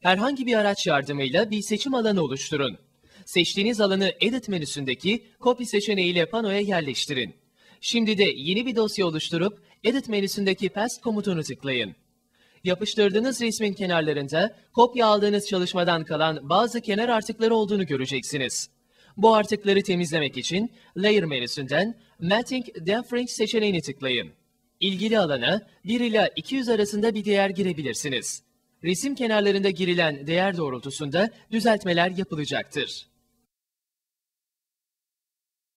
Herhangi bir araç yardımıyla bir seçim alanı oluşturun. Seçtiğiniz alanı Edit menüsündeki Copy seçeneğiyle panoya yerleştirin. Şimdi de yeni bir dosya oluşturup Edit menüsündeki Paste komutunu tıklayın. Yapıştırdığınız resmin kenarlarında kopya aldığınız çalışmadan kalan bazı kenar artıkları olduğunu göreceksiniz. Bu artıkları temizlemek için Layer menüsünden Matting Deferring seçeneğini tıklayın. İlgili alana 1 ila 200 arasında bir değer girebilirsiniz. Resim kenarlarında girilen değer doğrultusunda düzeltmeler yapılacaktır.